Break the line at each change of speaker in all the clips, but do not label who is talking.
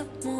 up.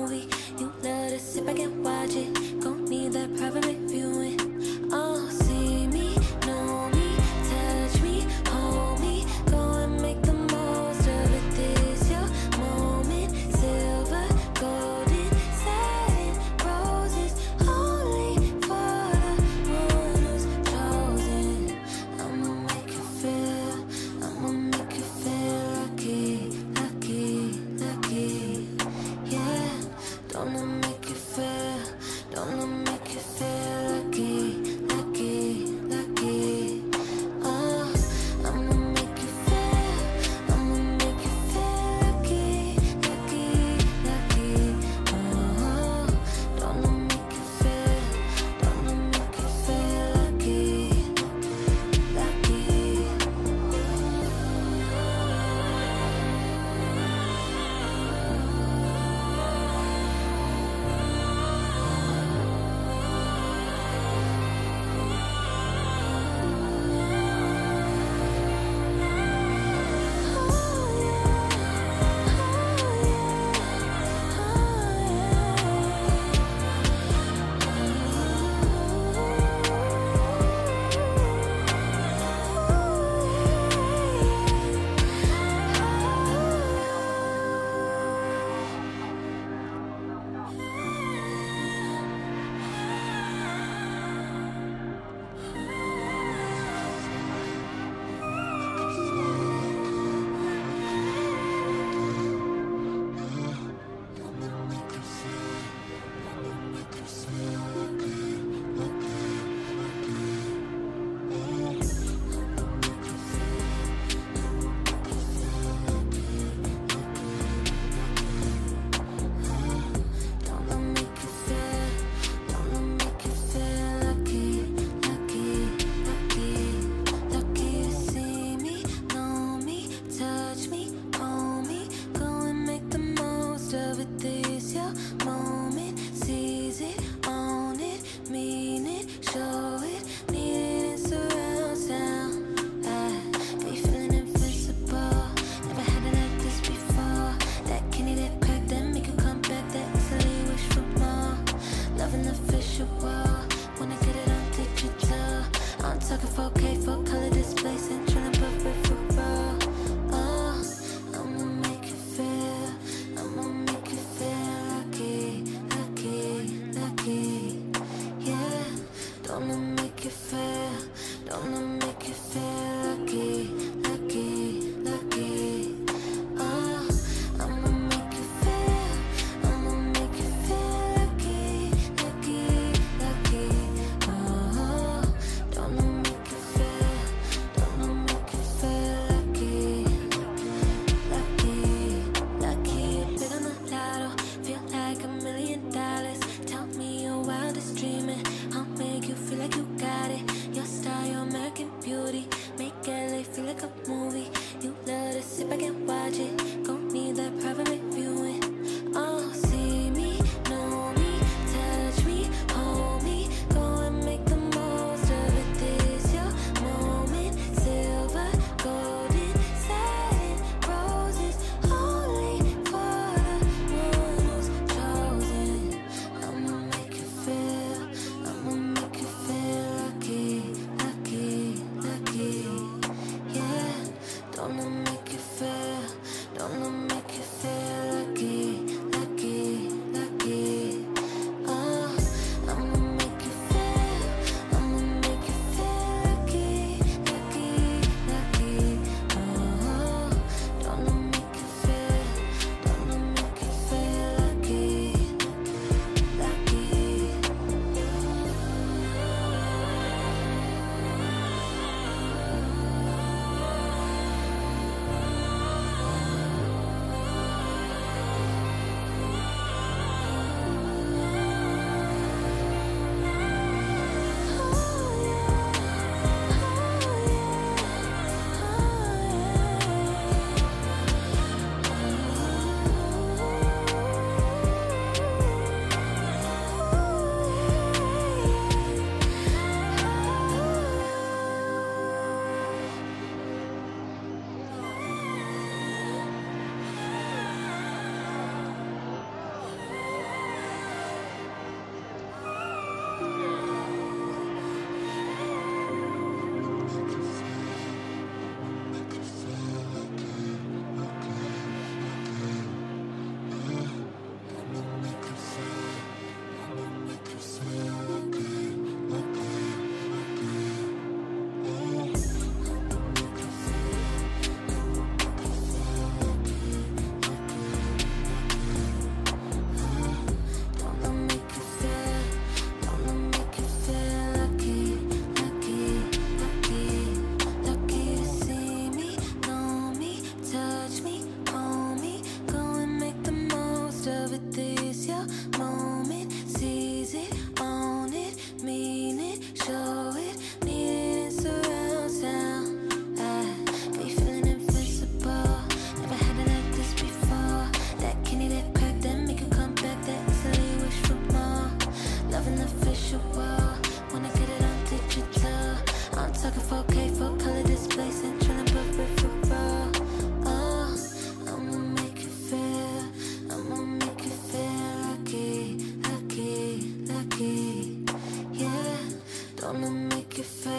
you you feel